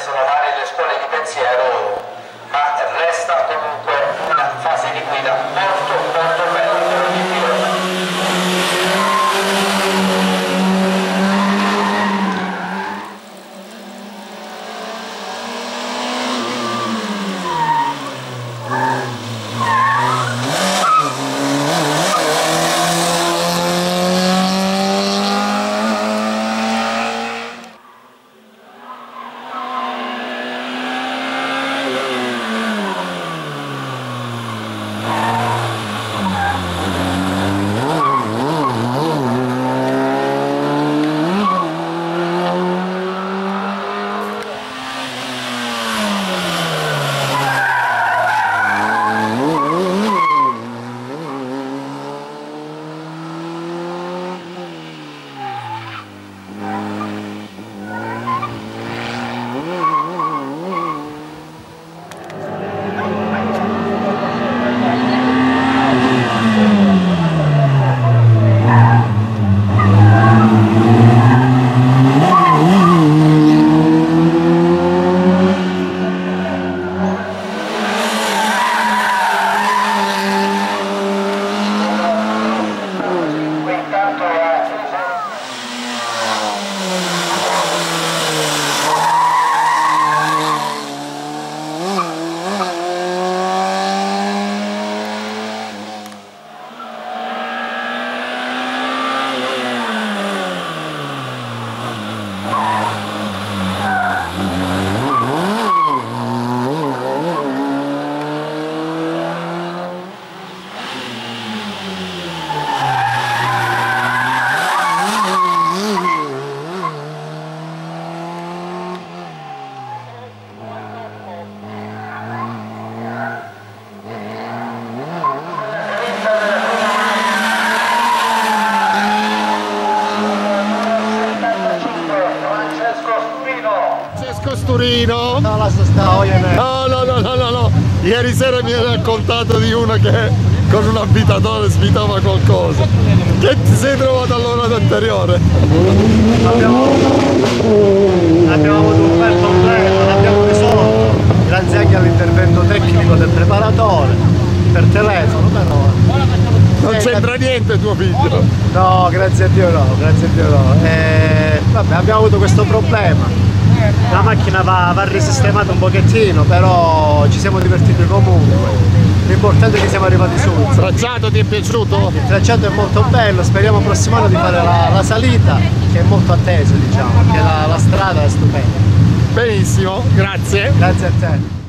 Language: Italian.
sono varie le scuole di pensiero, ma resta comunque Francesco Sturino. Francesco Sturino? No, lascia stare, oh, no, no, no, no, no, no. Ieri sera mi ha raccontato di una che con un abitatore svitava qualcosa. Che ti sei trovato all'ora anteriore? Abbiamo... Abbiamo c'entra niente tuo figlio. No, grazie a Dio no, grazie a Dio no. Eh, vabbè, abbiamo avuto questo problema. La macchina va, va risistemata un pochettino, però ci siamo divertiti comunque. L'importante è che siamo arrivati su. Il tracciato ti è piaciuto? Il tracciato è molto bello, speriamo prossimo anno di fare la, la salita, che è molto attesa, diciamo, perché la, la strada è stupenda. Benissimo, grazie. Grazie a te.